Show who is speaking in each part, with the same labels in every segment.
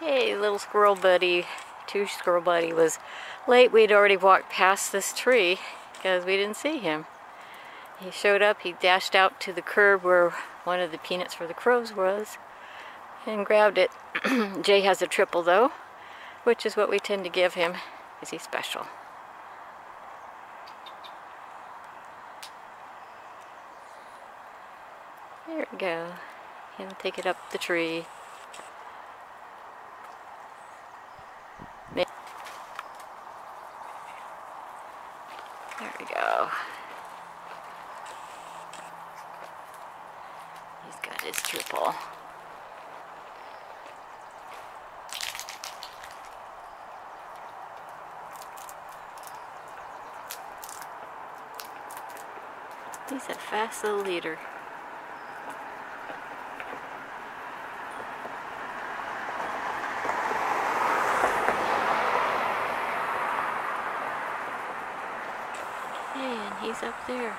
Speaker 1: Okay, little squirrel buddy, two squirrel buddy was late. We'd already walked past this tree because we didn't see him. He showed up, he dashed out to the curb where one of the peanuts for the crows was and grabbed it. Jay has a triple though, which is what we tend to give him because he's special. There we go. He'll take it up the tree. There we go. He's He's a fast little leader. and he's up there.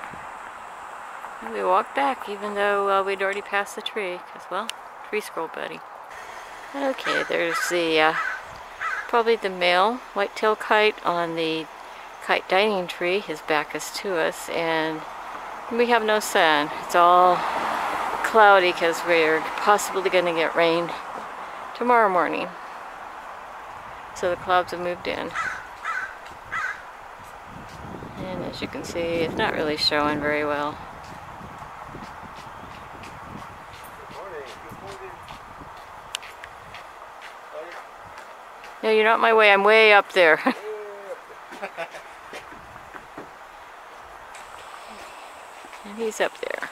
Speaker 1: We walked back even though uh, we'd already passed the tree, because, well, tree squirrel buddy. Okay, there's the, uh, probably the male white-tailed kite on the kite dining tree. His back is to us, and we have no sun. It's all cloudy because we're possibly going to get rain tomorrow morning. So the clouds have moved in. And as you can see, it's not really showing very well. No, you're not my way. I'm way up there. and he's up there.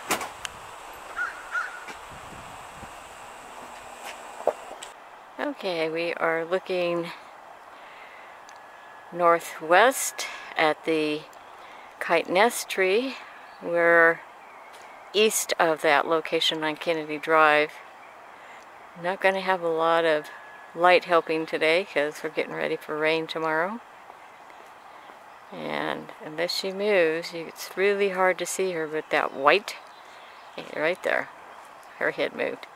Speaker 1: Okay, we are looking northwest at the kite nest tree. We're east of that location on Kennedy Drive. Not going to have a lot of light helping today because we're getting ready for rain tomorrow. And unless she moves, it's really hard to see her, but that white, right there, her head moved.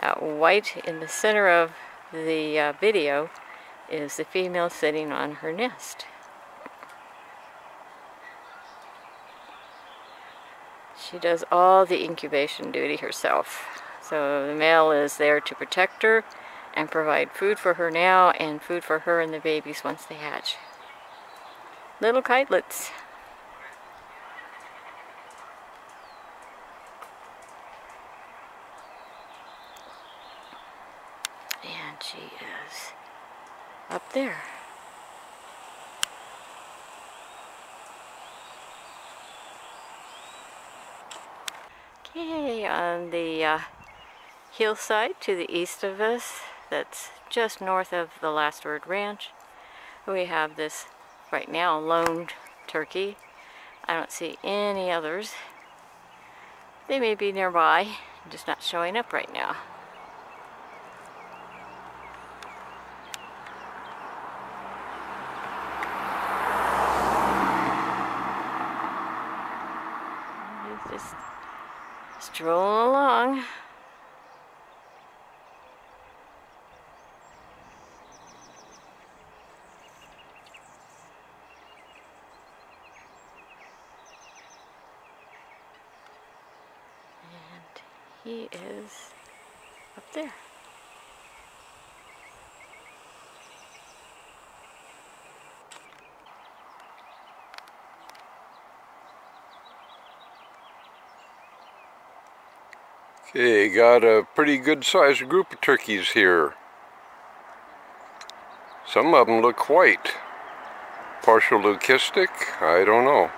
Speaker 1: That white in the center of the uh, video is the female sitting on her nest. She does all the incubation duty herself. So the male is there to protect her and provide food for her now and food for her and the babies once they hatch. Little kitelets. And she is up there. Okay, on the uh, hillside to the east of us, that's just north of the Last Word Ranch, we have this right now lone turkey. I don't see any others. They may be nearby, just not showing up right now. just strolling along. And he is up there.
Speaker 2: Okay, got a pretty good sized group of turkeys here. Some of them look white. Partial leucistic? I don't know.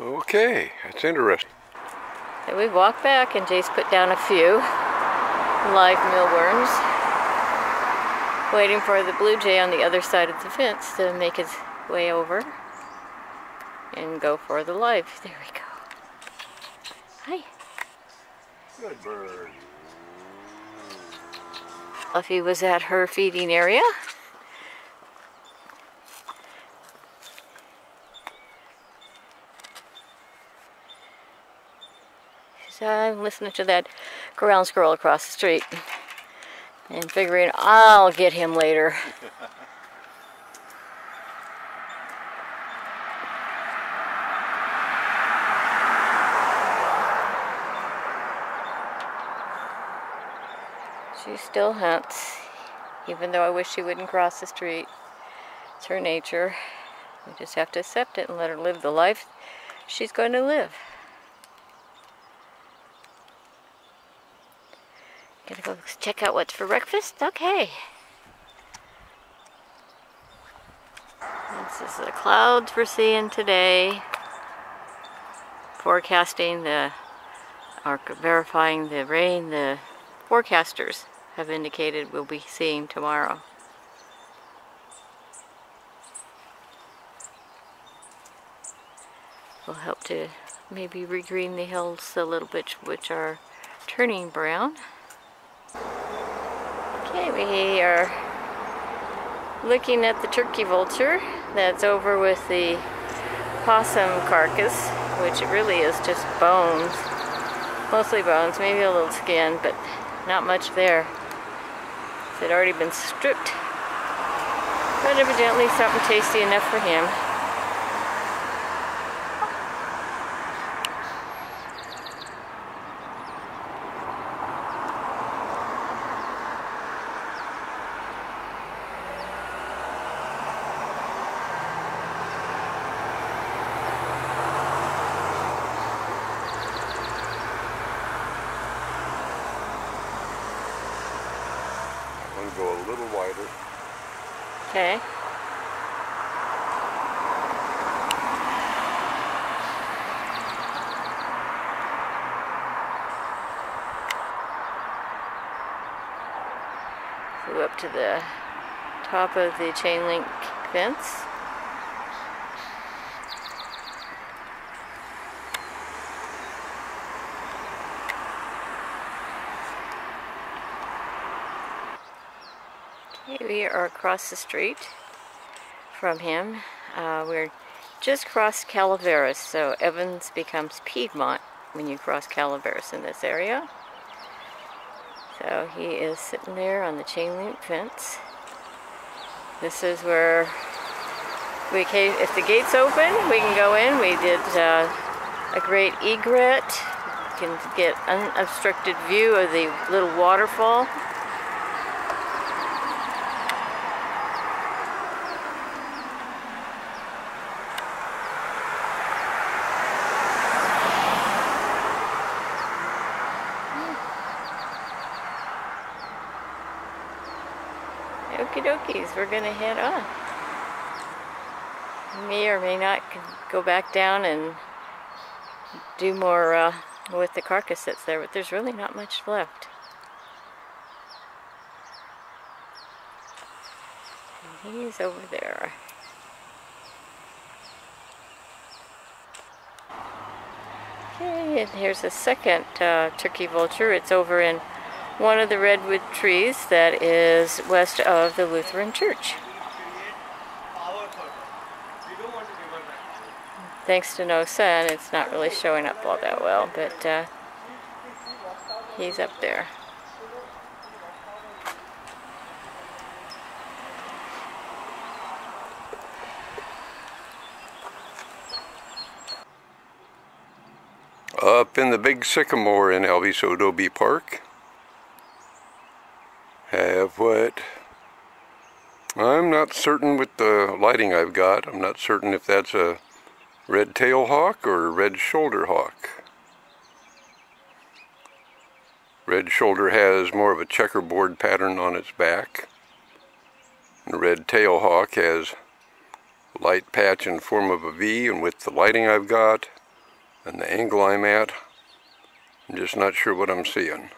Speaker 2: Okay, that's interesting.
Speaker 1: So we walked back and Jay's put down a few live mealworms, waiting for the blue jay on the other side of the fence to make his way over and go for the live. There we go. Hi.
Speaker 2: Good bird.
Speaker 1: Fluffy was at her feeding area. I'm listening to that ground squirrel across the street and figuring I'll get him later. She still hunts, even though I wish she wouldn't cross the street. It's her nature. We just have to accept it and let her live the life she's going to live. Gonna go check out what's for breakfast? Okay. This is the clouds we're seeing today. Forecasting the, or verifying the rain the forecasters have indicated we'll be seeing tomorrow. Will help to maybe regreen the hills a little bit, which are turning brown. Okay, we are looking at the turkey vulture that's over with the possum carcass, which really is just bones. Mostly bones, maybe a little skin, but not much there. It had already been stripped. But evidently something tasty enough for him.
Speaker 2: Go a little wider.
Speaker 1: Okay. Flew up to the top of the chain link fence. We are across the street from him. Uh, we're just crossed Calaveras, so Evans becomes Piedmont when you cross Calaveras in this area. So he is sitting there on the chain link fence. This is where we can, if the gate's open, we can go in. We did uh, a great egret. You can get an unobstructed view of the little waterfall. We're gonna head on. May or may not go back down and do more uh, with the carcass that's there, but there's really not much left. And he's over there. Okay, and here's a second uh, turkey vulture. It's over in one of the redwood trees that is west of the Lutheran Church. Thanks to no sun, it's not really showing up all that well, but uh, he's up there.
Speaker 2: Up in the big sycamore in Alviso Adobe Park. What? I'm not certain with the lighting I've got. I'm not certain if that's a red tail hawk or a red shoulder hawk. Red shoulder has more of a checkerboard pattern on its back. And the red tail hawk has a light patch in form of a V and with the lighting I've got and the angle I'm at, I'm just not sure what I'm seeing.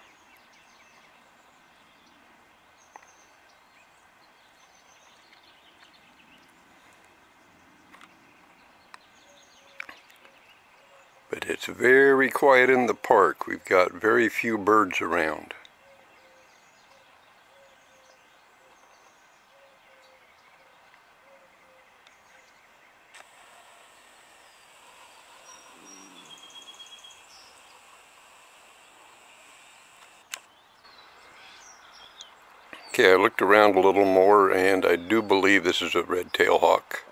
Speaker 2: But it's very quiet in the park. We've got very few birds around. Okay, I looked around a little more and I do believe this is a red-tailed hawk.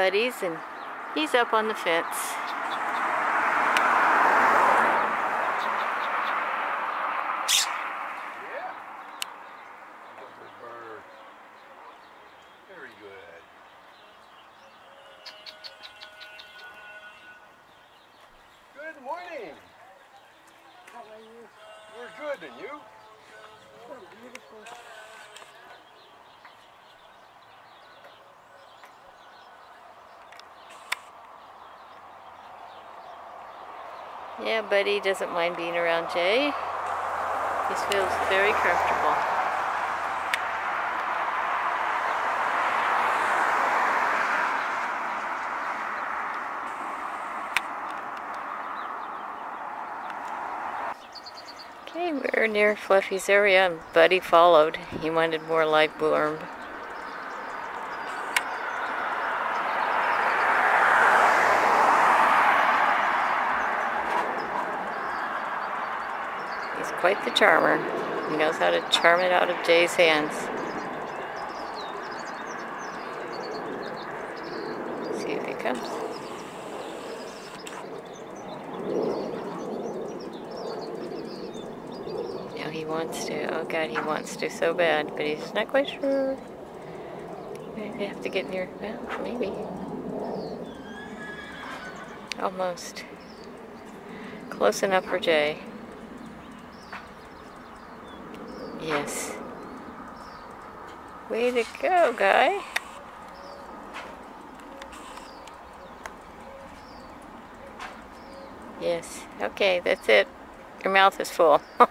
Speaker 1: Buddies and he's up on the fence.
Speaker 2: Good. Good morning.
Speaker 3: How are you?
Speaker 2: We're good, and you?
Speaker 3: So beautiful.
Speaker 1: Yeah, Buddy doesn't mind being around Jay. He feels very comfortable. Okay, we're near Fluffy's area and Buddy followed. He wanted more live bloom. Quite the charmer. He knows how to charm it out of Jay's hands. See if he comes. No, he wants to. Oh god, he wants to so bad, but he's not quite sure. Maybe have to get near. Well, maybe. Almost. Close enough for Jay. Yes. Way to go, guy. Yes. Okay, that's it. Your mouth is full.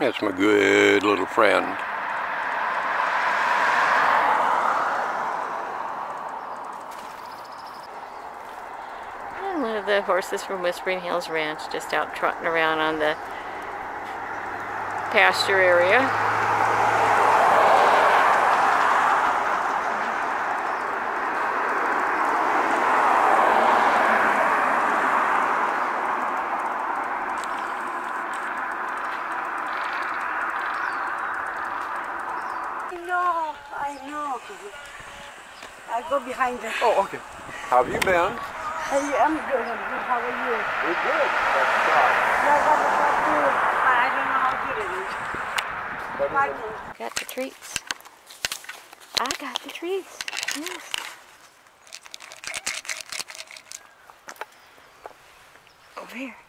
Speaker 2: That's my good little friend.
Speaker 1: And one of the horses from Whispering Hills Ranch just out trotting around on the pasture area.
Speaker 3: I know, I know. I go behind the.
Speaker 2: Oh, okay. How have you been?
Speaker 3: Hey, I'm good. I'm good. How are you?
Speaker 2: We're good. That's
Speaker 3: Yeah, I got the shot too, but I don't know how good it is. Five minutes.
Speaker 1: Got the treats. I got the treats. Yes. Over here.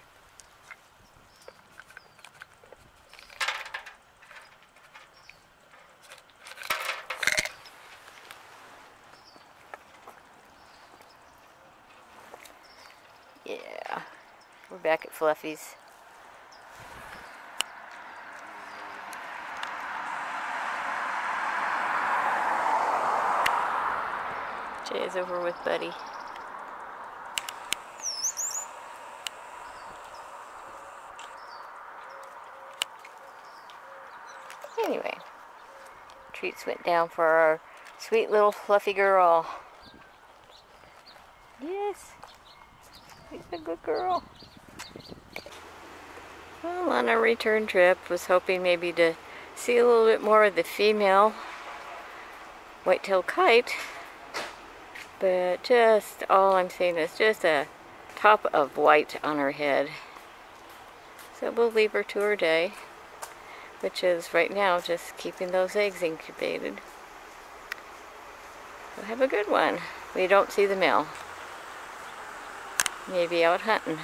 Speaker 1: back at Fluffy's. Jay is over with Buddy. Anyway, treats went down for our sweet little fluffy girl. Yes, she's a good girl. Well, on our return trip, was hoping maybe to see a little bit more of the female white-tailed kite. But just, all I'm seeing is just a top of white on her head. So we'll leave her to her day, which is right now just keeping those eggs incubated. So have a good one. We don't see the male. Maybe out hunting.